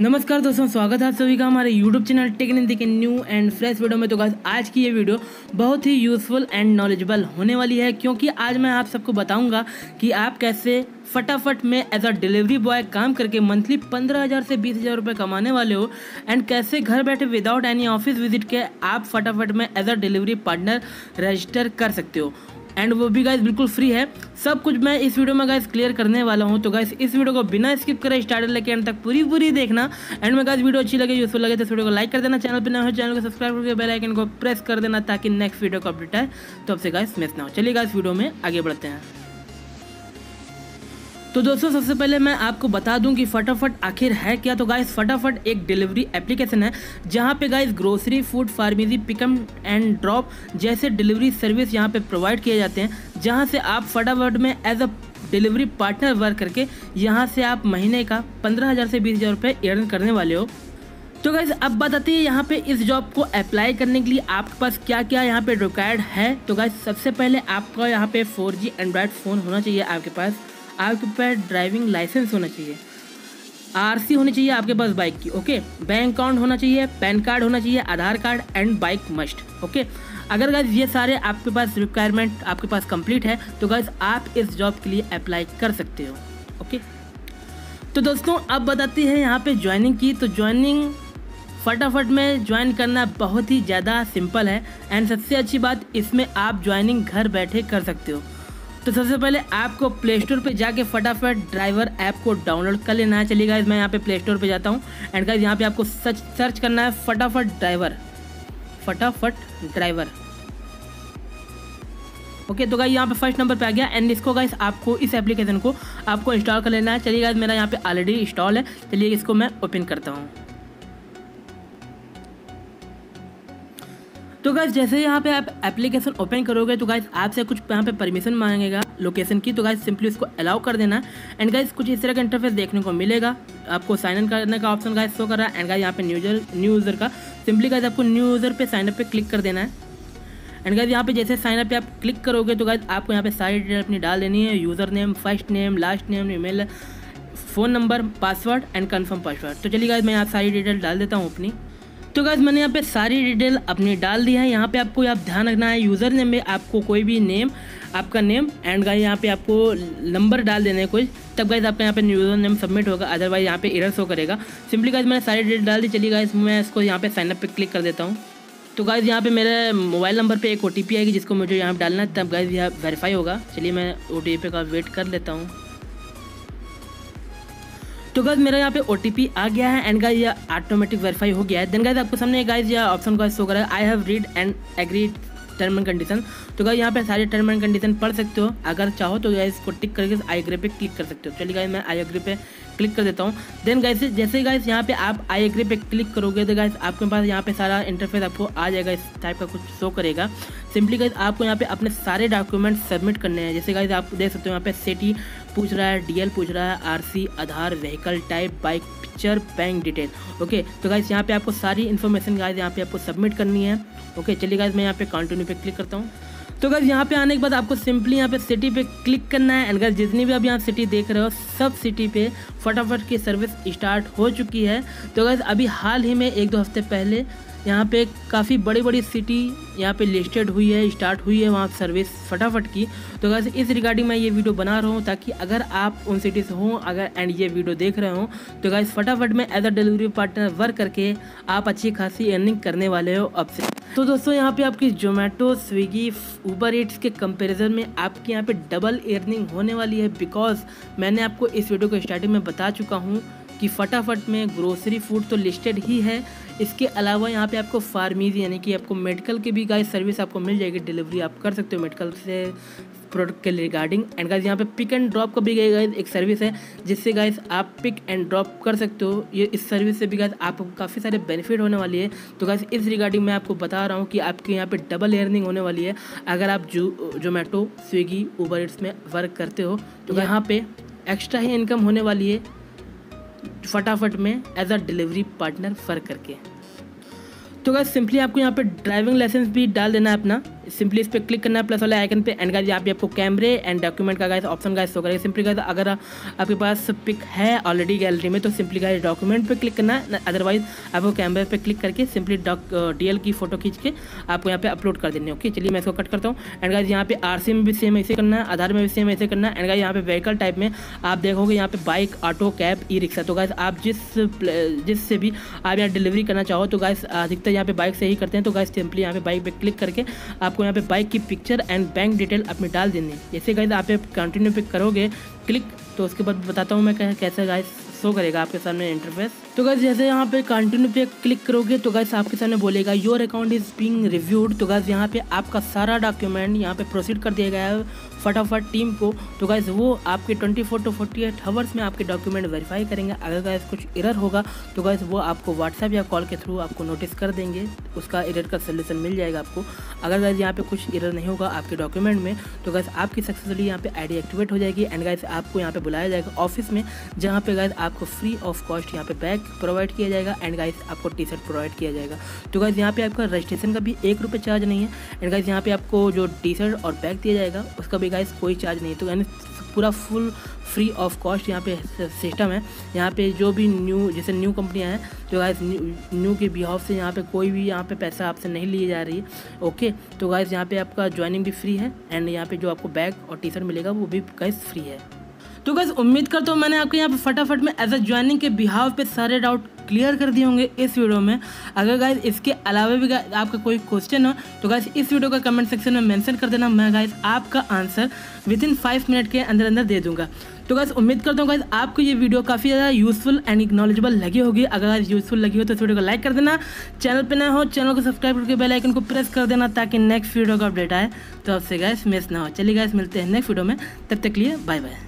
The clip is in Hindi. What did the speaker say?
नमस्कार दोस्तों, स्वागत है आप सभी का हमारे YouTube चैनल टेक के न्यू एंड फ्रेश वीडियो में। तो गाइस आज की ये वीडियो बहुत ही यूज़फुल एंड नॉलेजेबल होने वाली है, क्योंकि आज मैं आप सबको बताऊँगा कि आप कैसे फटाफट में एज अ डिलीवरी बॉय काम करके मंथली पंद्रह हज़ार से बीस हज़ार रुपये कमाने वाले हो एंड कैसे घर बैठे विदाउट एनी ऑफ़िस विज़िट के आप फटाफट में as a delivery partner register कर सकते हो। एंड वो भी गाइस बिल्कुल फ्री है। सब कुछ मैं इस वीडियो में गाइस क्लियर करने वाला हूँ। तो गाइस इस वीडियो को बिना स्किप करे स्टार्टर लेके एंड तक पूरी पूरी देखना। एंड में गाइस वीडियो अच्छी लगे यूजफुल लगे तो इस वीडियो को लाइक कर देना। चैनल पर ना हो चैनल को सब्सक्राइब करके बेल आइकन को प्रेस कर देना ताकि नेक्स्ट वीडियो को अपडेट आए। तो आपसे गाइस मिस ना हो। चलिए गाइस वीडियो में आगे बढ़ते हैं। तो दोस्तों, सबसे पहले मैं आपको बता दूँ कि फटाफट आखिर है क्या? तो गाइस फटाफट एक डिलीवरी एप्लीकेशन है, जहाँ पे guys grocery food pharmacy pickup and drop जैसे डिलीवरी सर्विस यहाँ पे प्रोवाइड किए जाते हैं, जहाँ से आप फटाफट में as a delivery partner work करके यहाँ से आप महीने का पंद्रह हज़ार से बीस हज़ार रुपये अर्न करने वाले हो। तो गाइज़ अब बात आती है यहाँ पे इस जॉब को अप्लाई करने के लिए आपके पास क्या क्या यहाँ पे रिक्वायर्ड है? तो गाइज़ सबसे पहले आपका यहाँ पे 4G एंड्रॉयड फ़ोन होना चाहिए आपके पास। आपके पास ड्राइविंग लाइसेंस होना चाहिए। आरसी होनी चाहिए आपके पास बाइक की, ओके? बैंक अकाउंट होना चाहिए, पैन कार्ड होना चाहिए, Aadhaar card and bike must, okay? अगर गाइज़ ये सारे आपके पास रिक्वायरमेंट आपके पास कंप्लीट है तो गाइज़ आप इस जॉब के लिए अप्लाई कर सकते हो, ओके? तो दोस्तों, अब बताते हैं यहाँ पे ज्वाइनिंग की। तो ज्वाइनिंग फटाफट में ज्वाइन करना बहुत ही ज़्यादा सिंपल है। एंड सबसे अच्छी बात, इसमें आप ज्वाइनिंग घर बैठे कर सकते हो। तो सबसे पहले आपको प्ले स्टोर पर जाके फटाफट ड्राइवर ऐप को डाउनलोड कर लेना है। चलिए गाइज़ मैं यहाँ पे प्ले स्टोर पर जाता हूँ। एंड गाइज़ यहाँ पे आपको सर्च सर्च करना है फटाफट ड्राइवर फटाफट ड्राइवर ओके तो गाइज़ यहाँ पे फ़र्स्ट नंबर पे आ गया। एंड इसको गाइज़ आपको इस एप्लीकेशन को आपको इंस्टॉल कर लेना है। चलिए गाइज़ मेरा यहाँ पे ऑलरेडी इंस्टॉल है। चलिए इसको मैं ओपन करता हूँ। तो गाइज़ जैसे यहाँ पे आप एप्लीकेशन ओपन करोगे तो गाइज़ आपसे कुछ यहाँ पे परमिशन मांगेगा लोकेशन की। तो गाइज़ सिंपली उसको अलाउ कर देना। एंड गाइज़ कुछ इस तरह का इंटरफेस देखने को मिलेगा। आपको साइन इन करने का ऑप्शन गाइज़ शो कर रहा है। एंड गाइज़ यहाँ पे न्यू यूज़र न्यू यूज़र का। सिंपली गाइज़ आपको न्यू यूज़र पे साइन अप पे क्लिक कर देना है। एंड गाइज़ यहाँ पे जैसे साइन अप पे आप क्लिक करोगे तो गाइज़ आपको यहाँ पे सारी डिटेल अपनी डाल देनी है। User name first name last name email phone number password and confirm password तो चलिए गाइज़ मैं यहाँ सारी डिटेल डाल देता हूँ अपनी। तो गाइज़ मैंने यहाँ पे सारी डिटेल अपनी डाल दी है। यहाँ पे आपको, आप ध्यान रखना है यूज़र नेम में आपको कोई भी नेम आपका नेम एंड गाइज़ यहाँ पे आपको नंबर डाल देना कोई। तब गाइज़ आपका यहाँ पे यूज़र नेम सबमिट होगा अदरवाइज़ यहाँ पे एरर शो करेगा। सिंपली गाइज़ मैंने सारी डिटेल डाल दी। चलिए गाइज़ मैं इसको यहाँ पे साइनअप पे क्लिक कर देता हूँ। तो गाइज़ यहाँ पे मेरे मोबाइल नंबर पे एक ओटीपी आएगी, जिसको मुझे यहाँ पे डालना है। तब गाइज़ यहाँ वेरीफाई होगा। चलिए मैं ओटीपी का वेट कर लेता हूँ। तो गाइज़ मेरा यहाँ पे ओटीपी आ गया है एंड गाइज़ ये ऑटोमेटिक वेरीफाई हो गया है। देन गाइज़ आपको सामने गाइज़ या ऑप्शन का शो करा I have read and agree term and condition तो गाइज़ यहाँ पे सारे टर्म एंड कंडीशन पढ़ सकते हो। अगर चाहो तो गाइज़ इसको टिक करके आई एग्री पे क्लिक कर सकते हो। चलिए गाइज़ मैं आई एग्री पे क्लिक कर देता हूँ। देन गाइज़ जैसे गाइज़ यहाँ पे आप आई एग्री पे क्लिक करोगे तो गाइज़ आपके पास यहाँ पे सारा इंटरफेस आपको आ जाएगा। इस टाइप का कुछ शो करेगा। सिंपली गाइज़ आपको यहाँ पे अपने सारे डॉक्यूमेंट सबमिट करने हैं। जैसे गाइज़ आप देख सकते हो यहाँ पे सिटी पूछ रहा है डीएल पूछ रहा है RC Aadhaar vehicle type bike picture bank detail okay तो गाइज़ यहाँ पे आपको सारी इन्फॉर्मेशन गाइज़ यहाँ पे आपको सबमिट करनी है. ओके चलिए गाइज़ मैं यहाँ पे कंटिन्यू पे क्लिक करता हूँ. तो गाइज़ यहाँ पे आने के बाद आपको सिंपली यहाँ पे सिटी पे क्लिक करना है. एंड गाइज़ जितनी भी आप यहाँ सिटी देख रहे हो, सब सिटी पे फटाफट की सर्विस स्टार्ट हो चुकी है. तो गाइज़ अभी हाल ही में एक दो हफ़्ते पहले यहाँ पे काफ़ी बड़ी बड़ी सिटी यहाँ पे लिस्टेड हुई है स्टार्ट हुई है वहाँ सर्विस फटाफट की। तो वैसे इस रिगार्डिंग मैं ये वीडियो बना रहा हूँ ताकि अगर आप उन सिटी से हों, अगर एंड ये वीडियो देख रहे हो तो गाइस फटाफट में as a delivery partner work करके आप अच्छी खासी अर्निंग करने वाले हो अब से। तो दोस्तों, यहाँ पे आपकी जोमेटो स्विगी ऊबर ईट्स के कंपैरिजन में आपके यहाँ पे डबल अर्निंग होने वाली है बिकॉज़ मैंने आपको इस वीडियो को स्टार्टिंग में बता चुका हूँ। कि फटाफट में ग्रोसरी फ़ूड तो लिस्टेड ही है। इसके अलावा यहाँ पे आपको फार्मेसी यानी कि आपको मेडिकल की भी गाइस सर्विस आपको मिल जाएगी डिलीवरी आप कर सकते हो मेडिकल से प्रोडक्ट के रिगार्डिंग एंड गाइस यहाँ पे पिक एंड ड्रॉप का भी गाइस एक सर्विस है जिससे गाइस आप पिक एंड ड्रॉप कर सकते हो। ये इस सर्विस से भी गाइस आपको काफ़ी सारे बेनिफिट होने वाली है। तो गाइस इस रिगार्डिंग मैं आपको बता रहा हूँ कि आपके यहाँ पे डबल अर्निंग होने वाली है। अगर आप जो जोमेटो स्विगी ऊबर इट्स में वर्क करते हो तो यहाँ पे एक्स्ट्रा ही इनकम होने वाली है। फटाफट में एज अ डिलीवरी पार्टनर फर करके। तो अगर सिंपली आपको यहाँ पे ड्राइविंग लाइसेंस भी डाल देना है अपना। सिंपली इस पर क्लिक करना है प्लस वाले आइकन पे एंड गाइज़ यहाँ पे आपको कैमरे एंड डॉक्यूमेंट का गाइज़ ऑप्शन गाइज़ शो करेगा। सिंपली गाइज़ अगर आपके पास पिक है ऑलरेडी गैलरी में तो सिंपली गाइज़ डॉक्यूमेंट पे क्लिक करना है। अदरवाइज़ आपको कैमरे पे क्लिक करके सिंपली डी की फ़ोटो खींच के आपको यहाँ पे अपलोड कर देनी ओके चलिए मैं इसको कट करता हूँ। एंड गाइज़ यहाँ पे आर में भी सेम ऐसे करना है आधार में भी सेम ऐसे करना है। एंड गाइज़ यहाँ पे व्हीकल टाइप में आप देखोगे यहाँ पे bike auto cab e rickshaw तो गाइज़ आप जिस जिससे भी आप यहाँ डिलीवरी करना चाहो तो गाइज़ अधिकतर यहाँ पे बाइक से ही करते हैं। तो गाइज़ सिंपली यहाँ पे बाइक पे क्लिक करके आपको यहाँ पे बाइक की पिक्चर एंड बैंक डिटेल अपनी डाल देनी जैसे गाइज़ आप कंटिन्यू पे करोगे क्लिक तो उसके बाद बताता हूँ मैं कैसे गाइज़ शो करेगा आपके सामने इंटरफेस तो गाइज़ जैसे यहाँ पे कंटिन्यू पे क्लिक करोगे तो गाइज़ आपके सामने बोलेगा your account is being reviewed तो गाइज़ यहाँ पे आपका सारा डॉक्यूमेंट यहाँ पे प्रोसीड कर दिया गया है, फटाफट टीम को। तो गाइज़ वो आपके 24 टू 48 आवर्स में आपके डॉक्यूमेंट वेरीफाई करेंगे। अगर गाइज़ कुछ एरर होगा तो गाइज़ वो आपको व्हाट्सएप या कॉल के थ्रू आपको नोटिस कर देंगे। उसका एरर का सोल्यूशन मिल जाएगा आपको। अगर गाइज़ यहाँ पे कुछ एरर नहीं होगा आपके डॉक्यूमेंट में तो गाइज़ आपकी सक्सेसफुली यहाँ पे आई एक्टिवेट हो जाएगी। एंड गाइज़ आपको यहाँ पे बुलाया जाएगा ऑफ़िस में, जहाँ पे गाइज़ आपको फ्री ऑफ़ कॉस्ट यहाँ पे बैग प्रोवाइड किया जाएगा। एंड गाइज़ आपको टी शर्ट प्रोवाइड किया जाएगा। तो गाइज़ यहाँ पे आपका रजिस्ट्रेशन का भी एक रुपये चार्ज नहीं है। एंड गाइज़ यहाँ पे आपको जो टी शर्ट और बैग दिया जाएगा, उसका भी गाइज़ कोई चार्ज नहीं है। तो यानी पूरा फुल फ्री ऑफ़ कॉस्ट यहाँ पे सिस्टम है। यहाँ पे जो भी न्यू जैसे न्यू कंपनियाँ हैं तो गाइस न्यू के बिहाफ से यहाँ पे कोई भी यहाँ पे पैसा आपसे नहीं लिए जा रही है। ओके तो गाइस यहाँ पे आपका ज्वाइनिंग भी फ्री है। एंड यहाँ पे जो आपको बैग और टी शर्ट मिलेगा, वो भी गाइस फ्री है। तो गैस उम्मीद करता हूँ मैंने आपके यहाँ पे फटाफट में एज अ ज्वाइनिंग के बिहाव पे सारे डाउट क्लियर कर दिए होंगे इस वीडियो में। अगर गाइज़ इसके अलावा भी आपका कोई क्वेश्चन हो तो गाइज़ इस वीडियो का कमेंट सेक्शन में मेंशन कर देना। मैं गाइज़ आपका answer within five minute के अंदर अंदर दे दूँगा। तो गाइज़ उम्मीद करता हूँ गाइज़ आपको ये वीडियो काफ़ी ज़्यादा यूजफुल एंड नॉलेजेबल लगी होगी। अगर गाइज़ यूजफुल लगी हो तो इस वीडियो को लाइक कर देना। चैनल पर ना हो चैनल को सब्सक्राइब करके बेल आइकन को प्रेस कर देना ताकि नेक्स्ट वीडियो का अपडेट आए। तो आपसे गाइज़ मिस ना हो। चलिए गाइज़ मिलते हैं नेक्स्ट वीडियो में। तब तक लिए बाय बाय